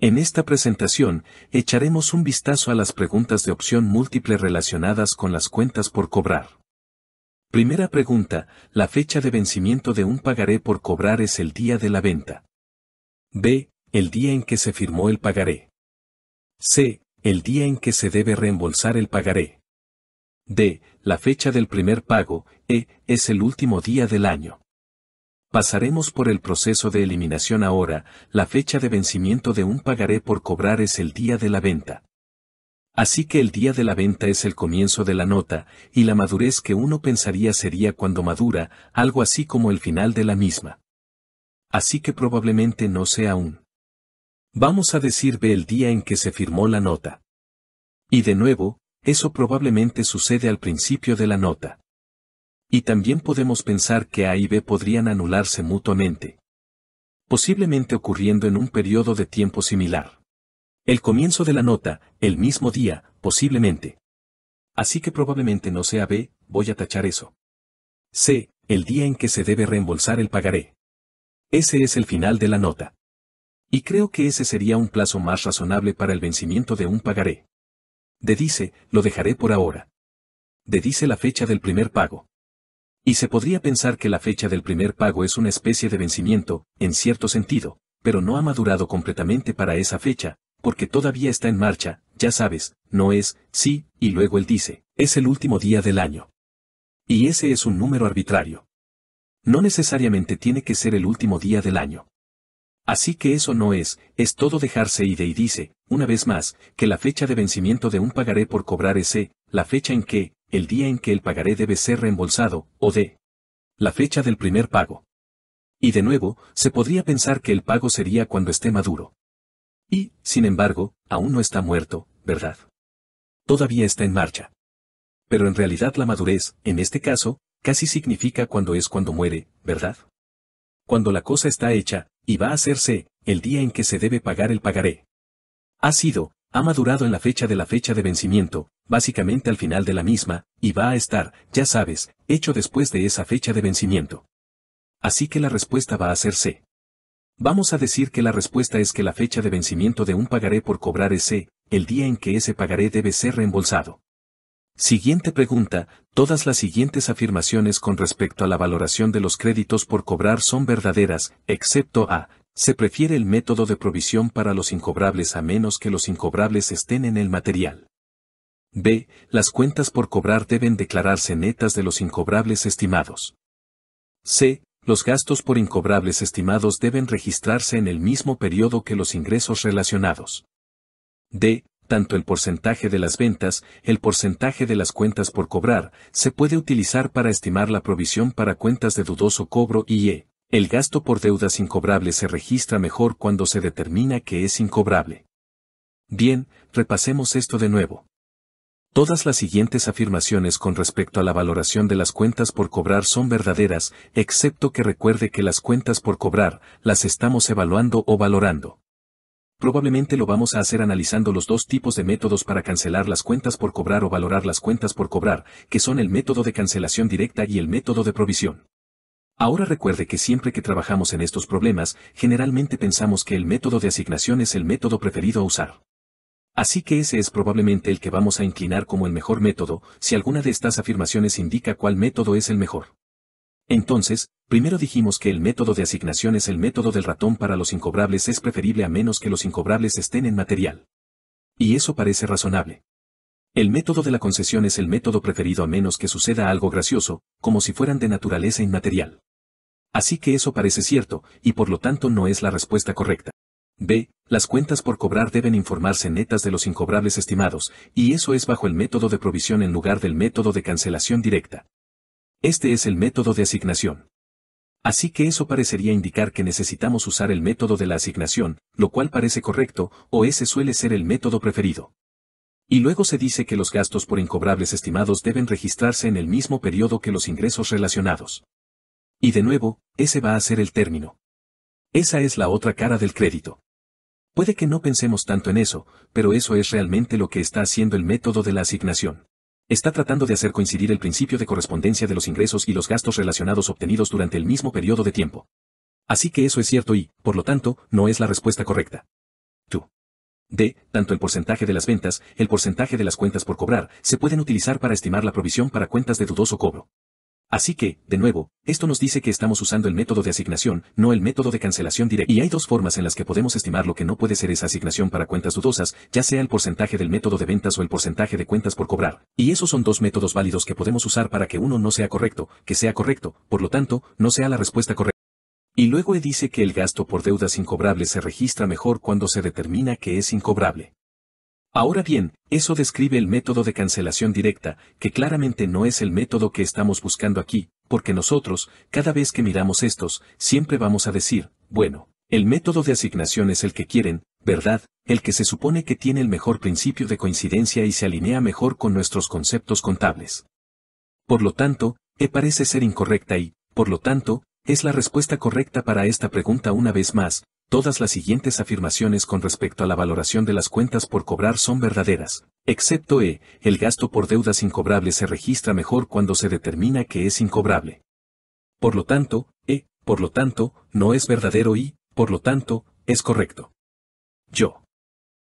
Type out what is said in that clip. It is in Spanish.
En esta presentación, echaremos un vistazo a las preguntas de opción múltiple relacionadas con las cuentas por cobrar. Primera pregunta, la fecha de vencimiento de un pagaré por cobrar es el día de la venta. B, el día en que se firmó el pagaré. C, el día en que se debe reembolsar el pagaré. D, la fecha del primer pago, E, es el último día del año. Pasaremos por el proceso de eliminación ahora, la fecha de vencimiento de un pagaré por cobrar es el día de la venta. Así que el día de la venta es el comienzo de la nota, y la madurez que uno pensaría sería cuando madura, algo así como el final de la misma. Así que probablemente no sea aún. Vamos a decir B el día en que se firmó la nota. Y de nuevo, eso probablemente sucede al principio de la nota. Y también podemos pensar que A y B podrían anularse mutuamente. Posiblemente ocurriendo en un periodo de tiempo similar. El comienzo de la nota, el mismo día, posiblemente. Así que probablemente no sea B, voy a tachar eso. C, el día en que se debe reembolsar el pagaré. Ese es el final de la nota. Y creo que ese sería un plazo más razonable para el vencimiento de un pagaré. D dice, lo dejaré por ahora. D dice la fecha del primer pago. Y se podría pensar que la fecha del primer pago es una especie de vencimiento, en cierto sentido, pero no ha madurado completamente para esa fecha, porque todavía está en marcha, ya sabes, no es, sí, y luego él dice, es el último día del año. Y ese es un número arbitrario. No necesariamente tiene que ser el último día del año. Así que eso no es, es todo dejarse ir y dice, una vez más, que la fecha de vencimiento de un pagaré por cobrar es E, la fecha en que, el día en que el pagaré debe ser reembolsado, o D. La fecha del primer pago. Y de nuevo, se podría pensar que el pago sería cuando esté maduro. Y, sin embargo, aún no está muerto, ¿verdad? Todavía está en marcha. Pero en realidad la madurez, en este caso, casi significa cuando es cuando muere, ¿verdad? Cuando la cosa está hecha, y va a hacerse, el día en que se debe pagar el pagaré. Ha sido, ha madurado en la fecha de la fecha de vencimiento, básicamente al final de la misma, y va a estar, ya sabes, hecho después de esa fecha de vencimiento. Así que la respuesta va a ser C. Vamos a decir que la respuesta es que la fecha de vencimiento de un pagaré por cobrar es C, el día en que ese pagaré debe ser reembolsado. Siguiente pregunta, todas las siguientes afirmaciones con respecto a la valoración de los créditos por cobrar son verdaderas, excepto A, se prefiere el método de provisión para los incobrables a menos que los incobrables estén en el material. B. Las cuentas por cobrar deben declararse netas de los incobrables estimados. C. Los gastos por incobrables estimados deben registrarse en el mismo periodo que los ingresos relacionados. D. Tanto el porcentaje de las ventas, el porcentaje de las cuentas por cobrar, se puede utilizar para estimar la provisión para cuentas de dudoso cobro y E. El gasto por deudas incobrables se registra mejor cuando se determina que es incobrable. Bien, repasemos esto de nuevo. Todas las siguientes afirmaciones con respecto a la valoración de las cuentas por cobrar son verdaderas, excepto que recuerde que las cuentas por cobrar las estamos evaluando o valorando. Probablemente lo vamos a hacer analizando los dos tipos de métodos para cancelar las cuentas por cobrar o valorar las cuentas por cobrar, que son el método de cancelación directa y el método de provisión. Ahora recuerde que siempre que trabajamos en estos problemas, generalmente pensamos que el método de asignación es el método preferido a usar. Así que ese es probablemente el que vamos a inclinar como el mejor método, si alguna de estas afirmaciones indica cuál método es el mejor. Entonces, primero dijimos que el método de asignación es el método del ratón para los incobrables es preferible a menos que los incobrables estén en material. Y eso parece razonable. El método de la concesión es el método preferido a menos que suceda algo gracioso, como si fueran de naturaleza inmaterial. Así que eso parece cierto, y por lo tanto no es la respuesta correcta. B. Las cuentas por cobrar deben informarse netas de los incobrables estimados, y eso es bajo el método de provisión en lugar del método de cancelación directa. Este es el método de asignación. Así que eso parecería indicar que necesitamos usar el método de la asignación, lo cual parece correcto, o ese suele ser el método preferido. Y luego se dice que los gastos por incobrables estimados deben registrarse en el mismo periodo que los ingresos relacionados. Y de nuevo, ese va a ser el término. Esa es la otra cara del crédito. Puede que no pensemos tanto en eso, pero eso es realmente lo que está haciendo el método de la asignación. Está tratando de hacer coincidir el principio de correspondencia de los ingresos y los gastos relacionados obtenidos durante el mismo periodo de tiempo. Así que eso es cierto y, por lo tanto, no es la respuesta correcta. tú. D. Tanto el porcentaje de las ventas, el porcentaje de las cuentas por cobrar, se pueden utilizar para estimar la provisión para cuentas de dudoso cobro. Así que, de nuevo, esto nos dice que estamos usando el método de asignación, no el método de cancelación directa. Y hay dos formas en las que podemos estimar lo que no puede ser esa asignación para cuentas dudosas, ya sea el porcentaje del método de ventas o el porcentaje de cuentas por cobrar. Y esos son dos métodos válidos que podemos usar para que uno no sea correcto, que sea correcto, por lo tanto, no sea la respuesta correcta. Y luego dice que el gasto por deudas incobrables se registra mejor cuando se determina que es incobrable. Ahora bien, eso describe el método de cancelación directa, que claramente no es el método que estamos buscando aquí, porque nosotros, cada vez que miramos estos, siempre vamos a decir, bueno, el método de asignación es el que quieren, ¿verdad? El que se supone que tiene el mejor principio de coincidencia y se alinea mejor con nuestros conceptos contables. Por lo tanto, E parece ser incorrecta y, por lo tanto, es la respuesta correcta para esta pregunta una vez más, todas las siguientes afirmaciones con respecto a la valoración de las cuentas por cobrar son verdaderas, excepto E, el gasto por deudas incobrables se registra mejor cuando se determina que es incobrable. Por lo tanto, E, por lo tanto, no es verdadero y, por lo tanto, es correcto. Yo.